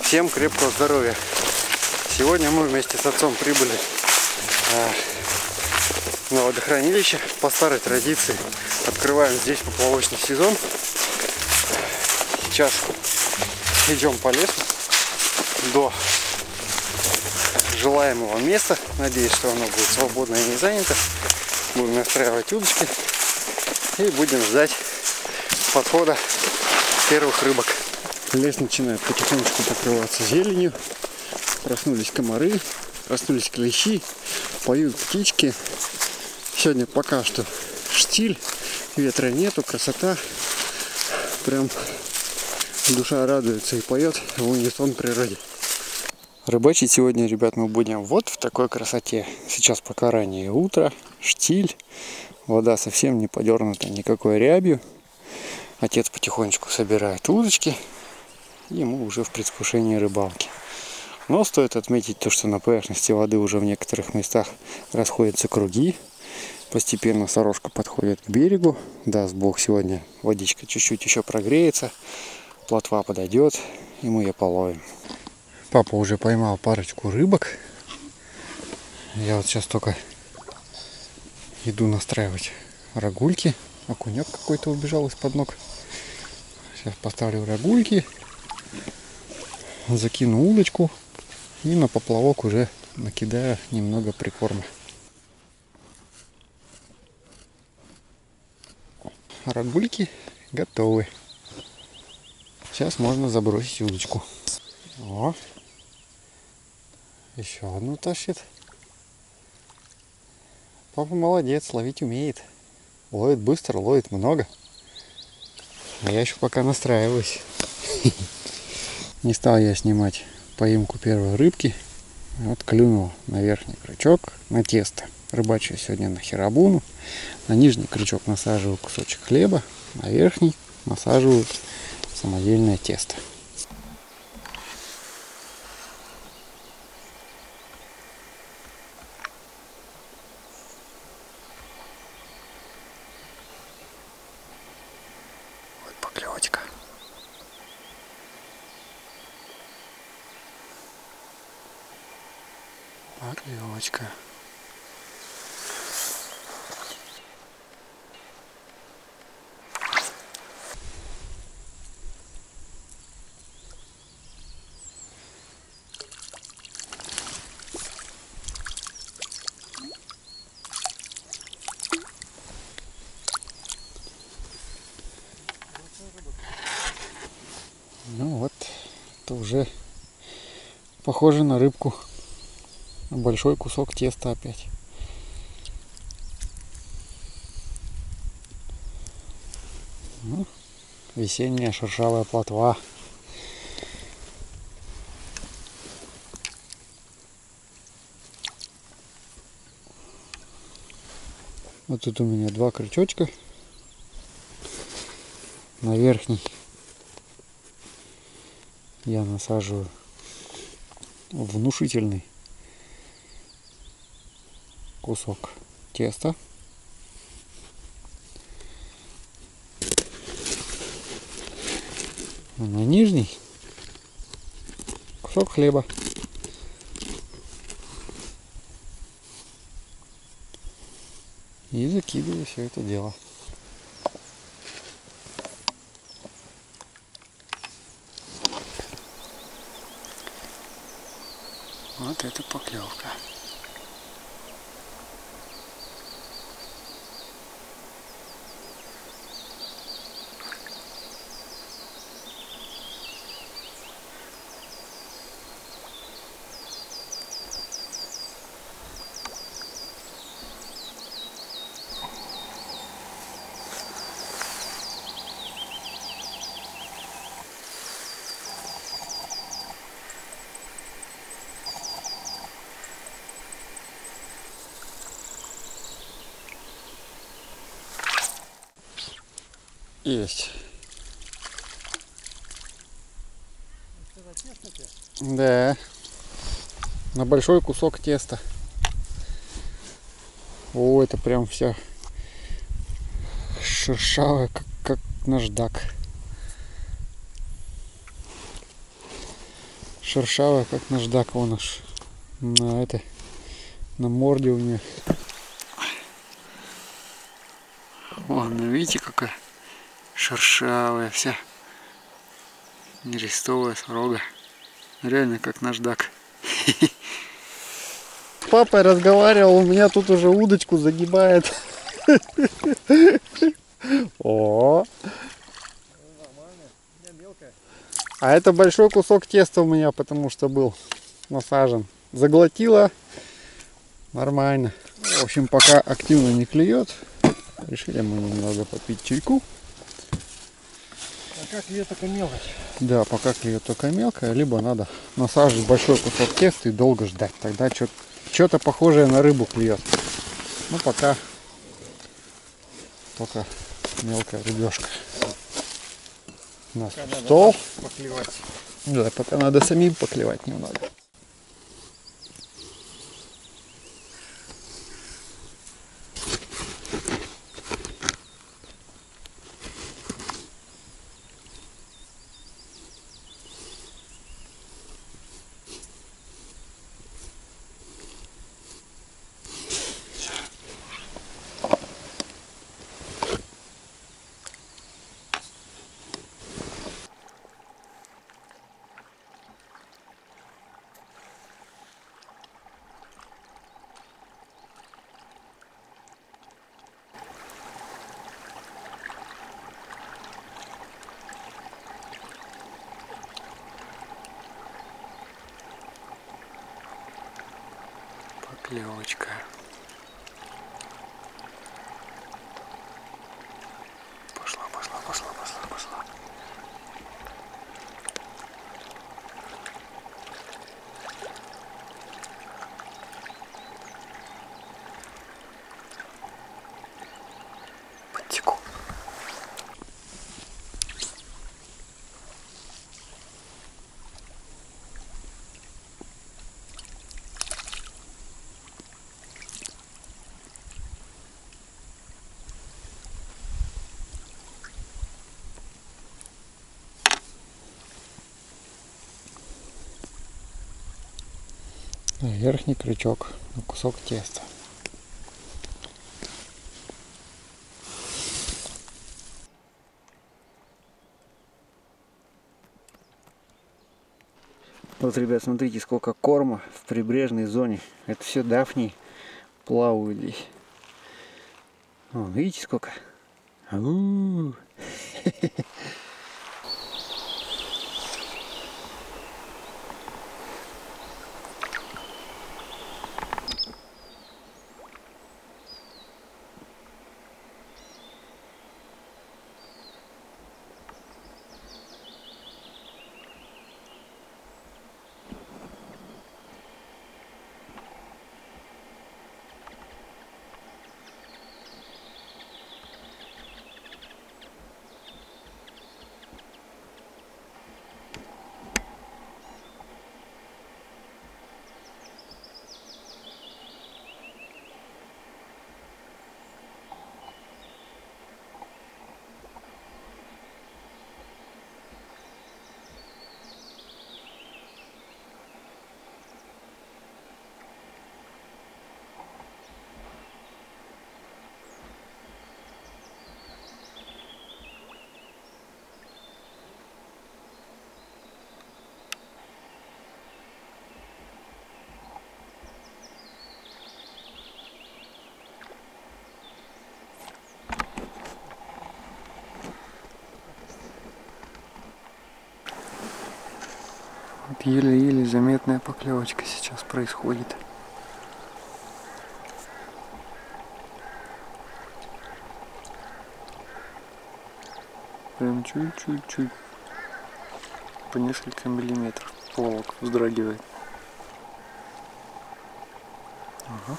Всем крепкого здоровья. Сегодня мы вместе с отцом прибыли а, на водохранилище. По старой традиции открываем здесь поплавочный сезон. Сейчас идем по лесу до желаемого места. Надеюсь, что оно будет свободно и не занято. Будем настраивать удочки и будем ждать подхода первых рыбок. Лес начинает потихонечку покрываться зеленью. Проснулись комары, проснулись клещи, поют птички. Сегодня пока что штиль, ветра нету, красота. Прям душа радуется и поет в унисон природе. Рыбачить сегодня, ребят, мы будем вот в такой красоте. Сейчас пока раннее утро, штиль, вода совсем не подернута никакой рябью. Отец потихонечку собирает удочки, мы уже в предвкушении рыбалки. Но стоит отметить то, что на поверхности воды уже в некоторых местах расходятся круги. Постепенно сорожка подходит к берегу. Даст Бог, сегодня водичка чуть-чуть еще прогреется. Плотва подойдет, и мы ее половим. Папа уже поймал парочку рыбок. Я вот сейчас только иду настраивать рогульки. Окунек какой-то убежал из-под ног. Сейчас поставлю рогульки, закину удочку и на поплавок уже накидаю немного прикорма. Рогульки готовы. Сейчас можно забросить удочку. О, еще одну тащит. Папа молодец, ловить умеет. Ловит быстро, ловит много. А я еще пока настраиваюсь. Не стал я снимать поимку первой рыбки. Вот клюнул на верхний крючок на тесто. Рыбачу сегодня на херабуну. На нижний крючок насаживаю кусочек хлеба, на верхний насаживаю самодельное тесто. Поклевочка. Поклевочка. Ну вот, это уже похоже на рыбку. Большой кусок теста опять. Ну, весенняя шершавая плотва. Вот тут у меня два крючочка. На верхний я насаживаю внушительный кусок теста. А на нижний кусок хлеба. И закидываю все это дело. Это поклевка. Есть. Да. На большой кусок теста. О, это прям вся шершавая, как, как наждак. Шершавая, как наждак, вон аж на этой, на морде у нее. Ну видите, какая шершавая вся. Нерестовая сорога. Реально как наждак. С папой разговаривал, у меня тут уже удочку загибает. О! А это большой кусок теста у меня, потому что был насажен. Заглотила. Нормально. В общем, пока активно не клюет. Решили мы немного попить чайку. Пока клюет только мелочь. Да, пока клюет только мелкая, либо надо насаживать большой кусок теста и долго ждать. Тогда что-то похожее на рыбу клюет. Ну, пока только мелкая рыбешка. У нас Пока стол. Поклевать. Да, пока надо самим поклевать немного. Поклевочка. Верхний крючок на кусок теста. Вот, ребят, смотрите, сколько корма в прибрежной зоне. Это все дафни плавают здесь. Вон, видите, сколько? Ау. Вот еле-еле заметная поклевочка сейчас происходит. Прям чуть-чуть-чуть. По несколько миллиметров полок вздрагивает. Ага.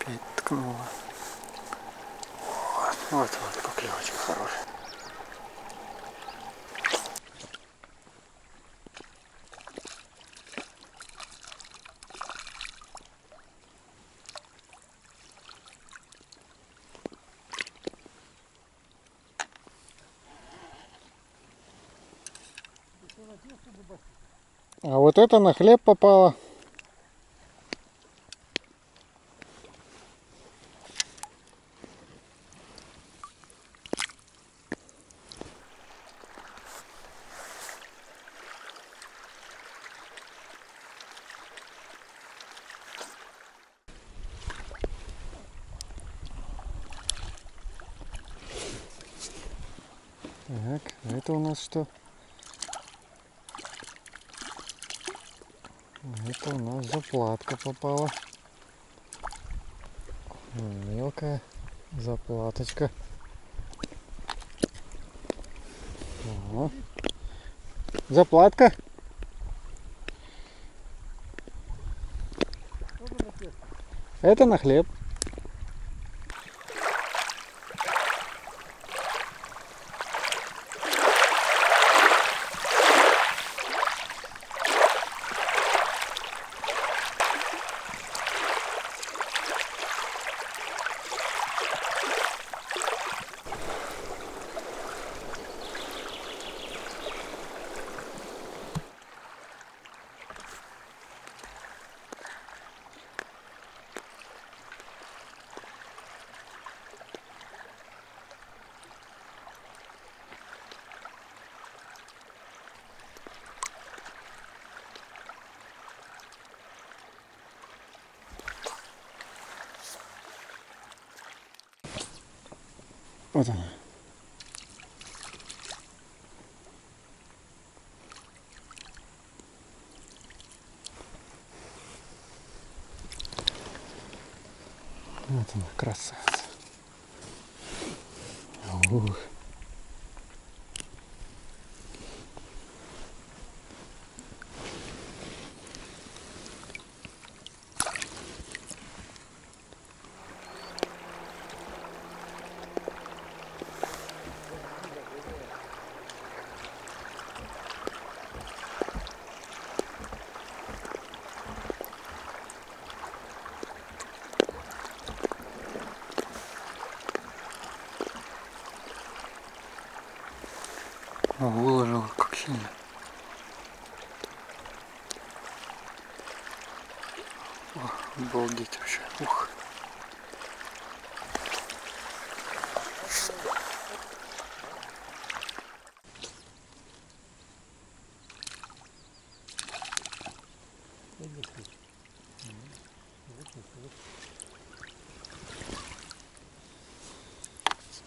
Опять ткнула. Вот, вот, вот поклевочка хорошая. А вот это на хлеб попало. Что? Это у нас заплатка попала. Мелкая заплаточка. О. Заплатка. Это на хлеб. Вот она. Вот она, красавица. Ух. О, выложил как сильно. О, обалдеть вообще. Ух.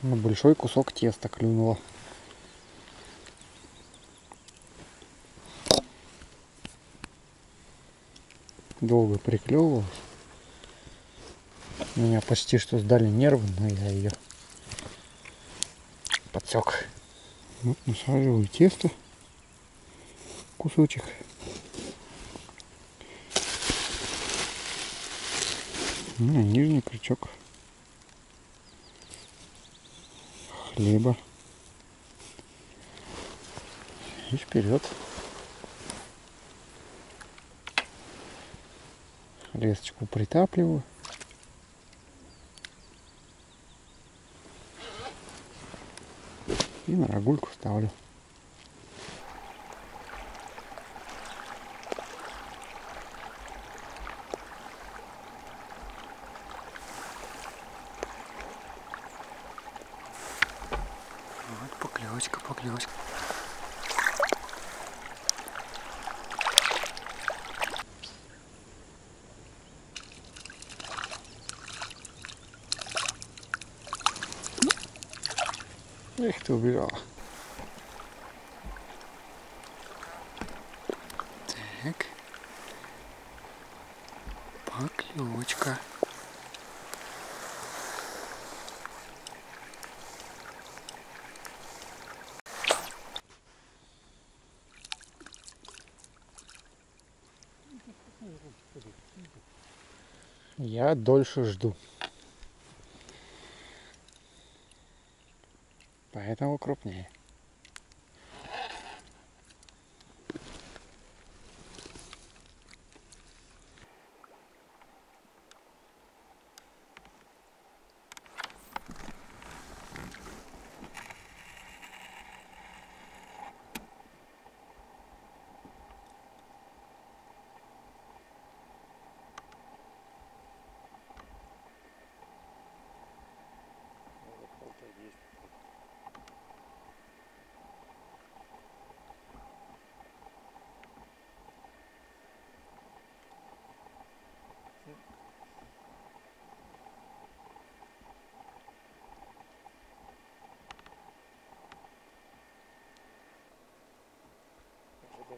На большой кусок теста клюнуло. Долго приклевывалась. Меня почти что сдали нервы, но я ее подсек. Вот насаживаю тесто, кусочек. Ну, нижний крючок хлеба. И вперед. Лесочку притапливаю. И на рогульку ставлю. Вот поклевочка, Эх, ты убежала. Так. Поклевочка. Я дольше жду. Поэтому крупнее.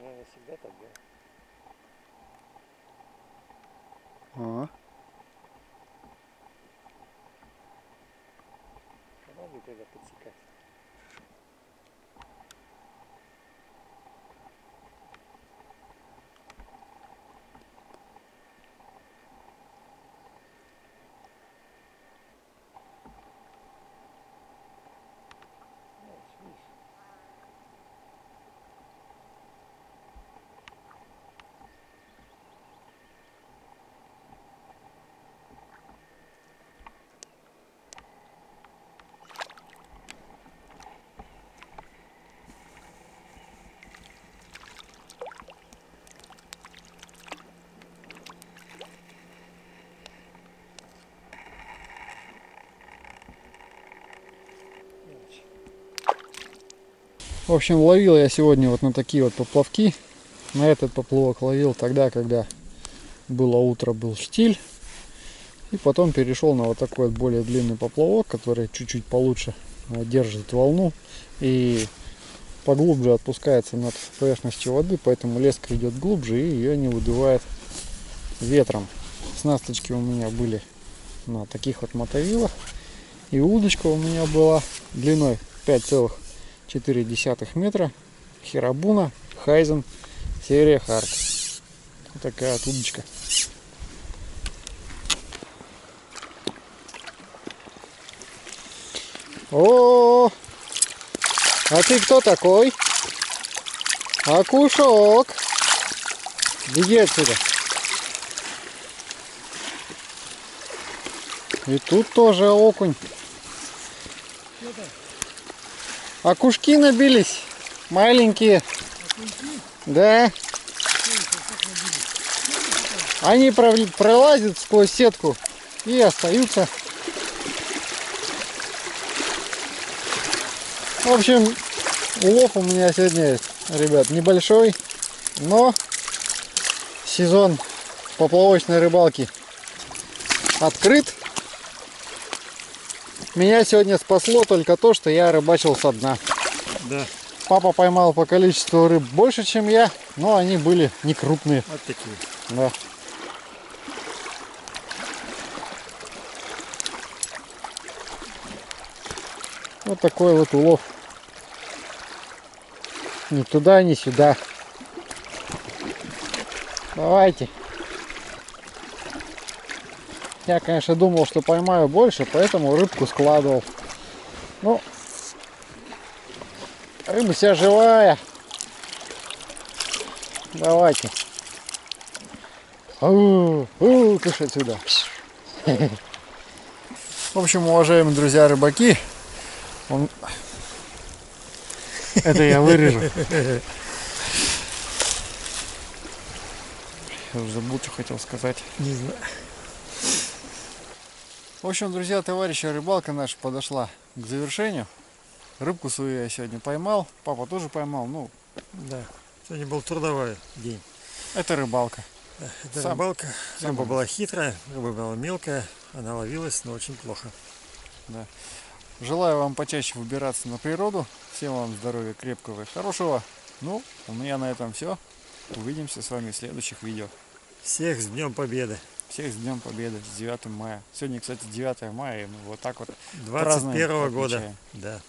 наверное, всегда так было. А, Надо тогда подсекать. Вот, видишь. Мелочь. В общем, ловил я сегодня вот на такие вот поплавки. На этот поплавок ловил тогда, когда было утро, был штиль. И потом перешел на вот такой вот более длинный поплавок, который чуть-чуть получше э, держит волну и поглубже отпускается над поверхностью воды, поэтому леска идет глубже и ее не выдувает ветром. Снасточки у меня были на таких вот мотовилах. И удочка у меня была длиной 5,4 метра. Хирабуна, Хайзен, серия Харт. Вот такая вот удочка. О, а ты кто такой? Акушок. Беги отсюда. И тут тоже окунь. Окушки набились. Маленькие. Да. Они пролазят сквозь сетку и остаются. В общем, улов у меня сегодня, ребят, небольшой, но сезон поплавочной рыбалки открыт. Меня сегодня спасло только то, что я рыбачил со дна. Да, Папа поймал по количеству рыб больше, чем я, но они были не крупные. вот такие. Да. Вот такой вот улов. Ни туда, ни сюда. Давайте. Я, конечно, думал, что поймаю больше, поэтому рыбку складывал. Ну, рыба вся живая. Давайте. Ау, ау, кыш отсюда. В общем, уважаемые друзья рыбаки, он... это я вырежу. Я забыл, что хотел сказать. Не знаю. В общем, друзья, товарищи, рыбалка наша подошла к завершению. Рыбку свою я сегодня поймал, папа тоже поймал. Ну, Да. Сегодня был трудовой день. это рыбалка. Это Сам- рыбалка. сам Рыба была хитрая, рыба была мелкая. Она ловилась, но очень плохо. Желаю вам почаще выбираться на природу. Всем вам здоровья крепкого и хорошего. Ну, у меня на этом все. Увидимся с вами в следующих видео. Всех с Днем Победы. Всех с Днем Победы, с 9 мая. Сегодня, кстати, 9 мая, и мы вот так вот 21 Празднуем, года. Да.